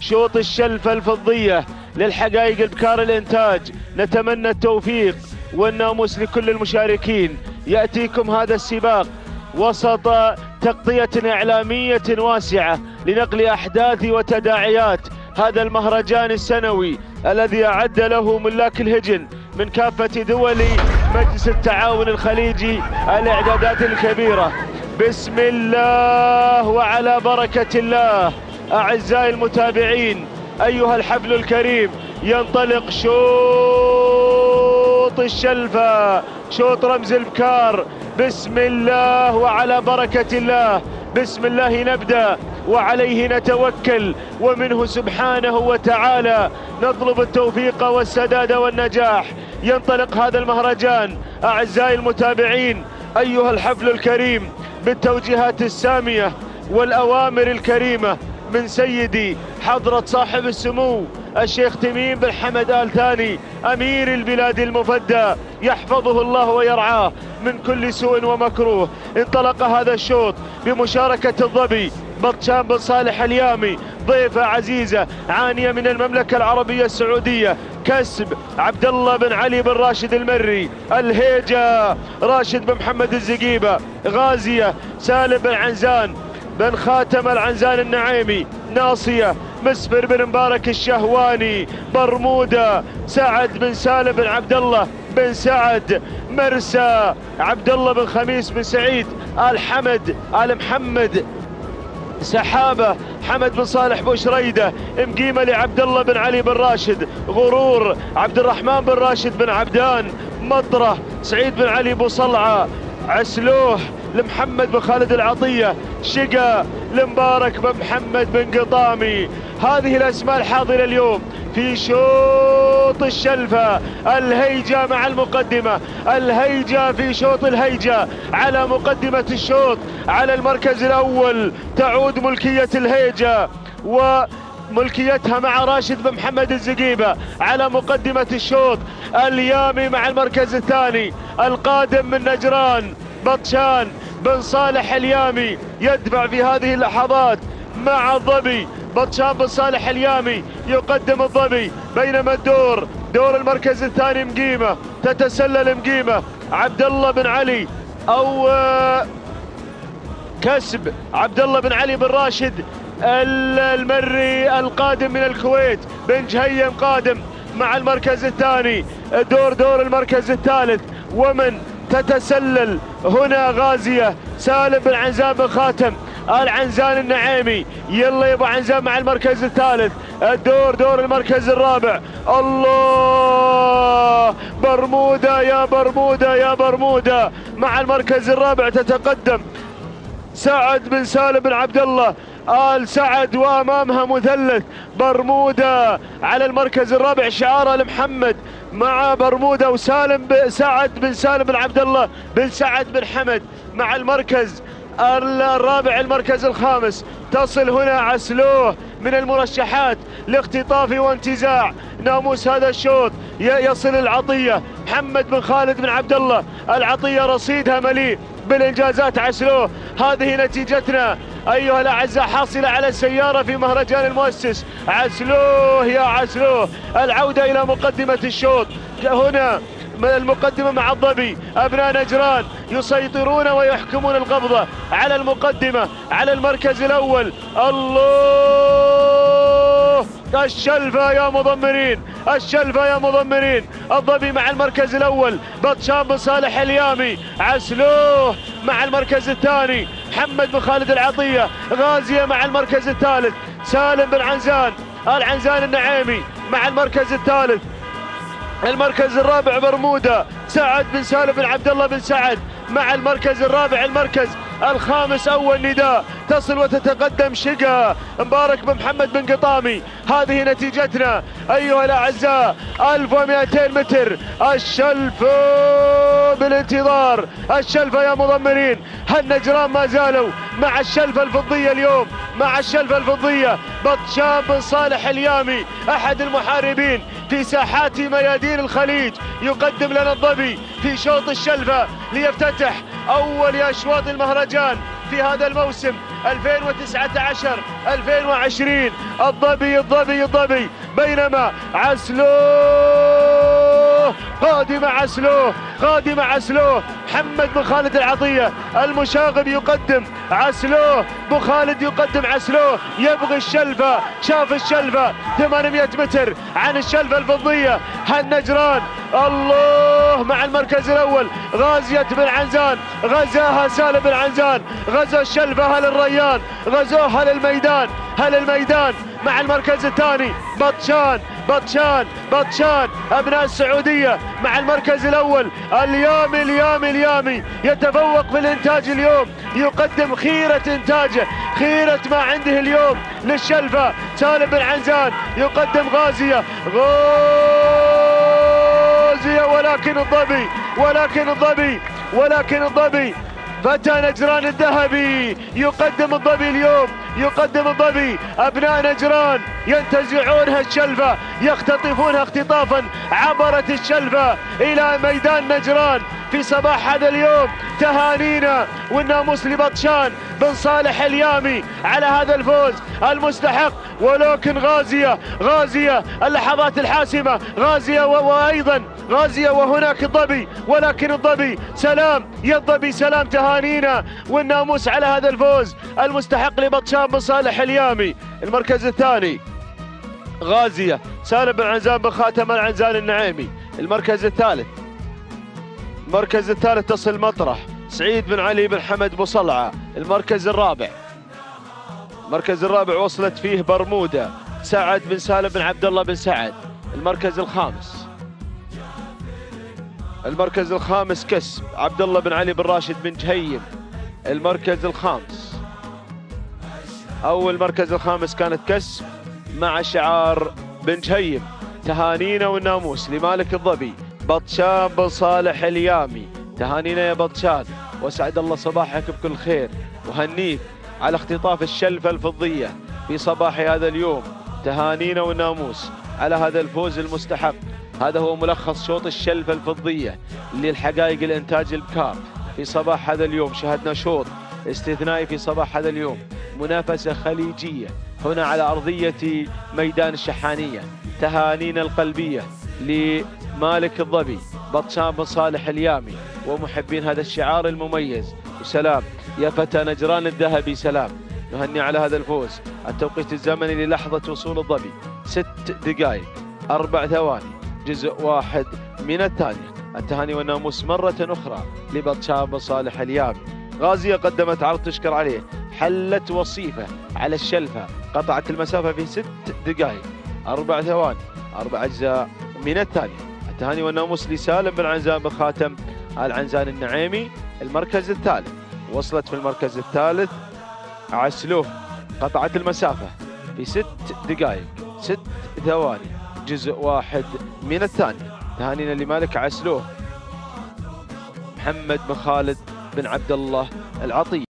شوط الشلفة الفضية للحقائق البكار الإنتاج. نتمنى التوفيق والناموس لكل المشاركين. يأتيكم هذا السباق وسط تغطية إعلامية واسعة لنقل أحداث وتداعيات. هذا المهرجان السنوي الذي أعد له ملاك الهجن من كافة دول مجلس التعاون الخليجي الإعدادات الكبيرة. بسم الله وعلى بركة الله. أعزائي المتابعين أيها الحفل الكريم ينطلق شوط الشلفة شوط رمز البكار بسم الله وعلى بركة الله. بسم الله نبدأ وعليه نتوكل ومنه سبحانه وتعالى. نطلب التوفيق والسداد والنجاح. ينطلق هذا المهرجان. أعزائي المتابعين أيها الحفل الكريم بالتوجيهات السامية والأوامر الكريمة من سيدي حضرة صاحب السمو الشيخ تميم بن حمد آل ثاني أمير البلاد المفدى يحفظه الله ويرعاه من كل سوء ومكروه. انطلق هذا الشوط بمشاركة الظبي بطشان بن صالح اليامي ضيفة عزيزة عانية من المملكة العربية السعودية كسب عبد الله بن علي بن راشد المري الهيجة راشد بن محمد الزقيبة غازية سالم بن عنزان بن خاتم العنزان النعيمي ناصية مسفر بن مبارك الشهواني برمودا سعد بن سالم بن عبد الله بن سعد مرسى عبد الله بن خميس بن سعيد آل حمد آل محمد سحابة حمد بن صالح بوشريدة مقيمة لعبد الله بن علي بن راشد غرور عبد الرحمن بن راشد بن عبدان مطرة سعيد بن علي بو صلعة عسلوح لمحمد بن خالد العطية. شقا لمبارك بن محمد بن قطامي. هذه الأسماء الحاضرة اليوم في شوط الشلفة. الهيجة مع المقدمة. الهيجة في شوط الهيجة. على مقدمة الشوط. على المركز الأول تعود ملكية الهيجة. و ملكيتها مع راشد بن محمد الزقيبة. على مقدمة الشوط. اليامي مع المركز الثاني. القادم من نجران. بطشان. بن صالح اليامي يدفع في هذه اللحظات مع الظبي بطشان بن صالح اليامي يقدم الظبي بينما الدور دور المركز الثاني مقيمة تتسلل مقيمة. عبد الله بن علي أو كسب عبد الله بن علي بن راشد المري القادم من الكويت بن جهيم قادم مع المركز الثاني. دور دور المركز الثالث. ومن تتسلل. هنا غازية سالم بن عنزان بن خاتم. العنزان النعيمي. يلا يا ابو عنزان مع المركز الثالث. الدور دور المركز الرابع. الله! برمودا يا برمودا يا برمودا. مع المركز الرابع تتقدم. سعد بن سالم بن عبد الله. آل سعد وأمامها مثلث. برمودا على المركز الرابع. شعار لمحمد مع برمودا وسالم سعد بن سالم بن عبد الله بن سعد بن حمد مع المركز الرابع المركز الخامس. تصل هنا عسلوه من المرشحات لاختطاف وانتزاع. ناموس هذا الشوط. يصل العطية. محمد بن خالد بن عبد الله. العطية رصيدها مليء بالإنجازات عسلوه. هذه نتيجتنا. أيها الأعزاء حاصلة على السيارة في مهرجان المؤسس. عسلوه يا عسلوه العودة إلى مقدمة الشوط. هنا المقدمة مع الظبي أبناء نجران يسيطرون ويحكمون القبضة على المقدمة على المركز الأول. الله! الشلفة يا مضمرين. الشلفة يا مضمرين. الظبي مع المركز الأول بطشان بن صالح اليامي. عسلوه مع المركز الثاني. محمد بن خالد العطية. غازية مع المركز الثالث. سالم بن عنزان. العنزان النعيمي مع المركز الثالث. المركز الرابع برمودا. سعد بن سالم بن عبد الله بن سعد مع المركز الرابع. المركز الخامس أول نداء. تصل وتتقدم شقا مبارك بن محمد بن قطامي. هذه نتيجتنا. أيها الأعزاء 1200 متر. الشلف بالانتظار. الشلفة يا مضمرين. هالنجران ما زالوا مع الشلفة الفضية اليوم. مع الشلفة الفضية. بطشان بن صالح اليامي. أحد المحاربين في ساحات ميادين الخليج. يقدم لنا الظبي في شوط الشلفة ليفتتح أول أشواط المهرجان في هذا الموسم 2019 2020 الظبي الظبي الظبي. بينما عسلو قادم عسلو قادم عسلو. محمد بن خالد العطية المشاغب يقدم عسلو بن خالد يقدم عسلو يبغي الشلفة شاف الشلفة 800 متر عن الشلفة الفضية هالنجران الله مع المركز الأول غازية بن عنزان غزاها سالم بن عنزان غزا الشلفة هل الريان غزوها للميدان هل الميدان مع المركز الثاني بطشان بطشان بطشان أبناء السعودية مع المركز الأول اليامي اليامي اليامي يتفوق في الإنتاج اليوم يقدم خيرة إنتاجه خيرة ما عنده اليوم للشلفة سالم بن عنزان يقدم غازية غازية ولكن الظبي ولكن الظبي ولكن الظبي فتى نجران الذهبي يقدم الظبي اليوم يقدم الظبي أبناء نجران. ينتزعونها الشلفه يختطفونها اختطافا عبرت الشلفة إلى ميدان نجران. في صباح هذا اليوم تهانينا والناموس لبطشان بن صالح اليامي على هذا الفوز المستحق. ولكن غازية غازية اللحظات الحاسمة غازية وأيضا غازية وهناك الظبي ولكن الظبي سلام يا الظبي سلام تهانينا والناموس على هذا الفوز المستحق لبطشان بن صالح اليامي. المركز الثاني غازية. سالم بن عنزان بن خاتم العنزان النعيمي. المركز الثالث. المركز الثالث تصل مطرح. سعيد بن علي بن حمد بوصلعة المركز الرابع. المركز الرابع وصلت فيه برمودا سعد بن سالم بن عبد الله بن سعد. المركز الخامس. المركز الخامس كسب. عبد الله بن علي بن راشد بن جهيم. المركز الخامس. أول مركز الخامس كانت كسب. مع شعار بن جهيم تهانينا والناموس لمالك الظبي. بطشان بن صالح اليامي. تهانينا يا بطشان. وسعد الله صباحك بكل خير. وهنيك على اختطاف الشلفة الفضية في صباح هذا اليوم. تهانينا والناموس على هذا الفوز المستحق. هذا هو ملخص شوط الشلفة الفضية للحقائق الإنتاج البكار في صباح هذا اليوم شهدنا شوط استثنائي في صباح هذا اليوم. منافسة خليجية. هنا على أرضية ميدان الشحانية تهانينا القلبية مالك الظبي بطشان بن صالح اليامي ومحبين هذا الشعار المميز. وسلام يا فتى نجران الذهبي سلام. نهني على هذا الفوز. التوقيت الزمني للحظة وصول الظبي. ست دقائق أربع ثواني جزء واحد من الثانية. التهاني والناموس مرة أخرى لبطشان بن صالح اليامي. غازية قدمت عرض تشكر عليه. حلت وصيفة على الشلفة. قطعت المسافة في ست دقائق أربع ثواني أربع أجزاء من الثانية. التهاني والناموس لسالم بن عنزان بن خاتم العنزان النعيمي المركز الثالث. وصلت في المركز الثالث عسلوه. قطعت المسافة في ست دقائق ست ثواني جزء واحد من الثانية تهانينا لمالك عسلوه. محمد بن خالد بن عبد الله العطية.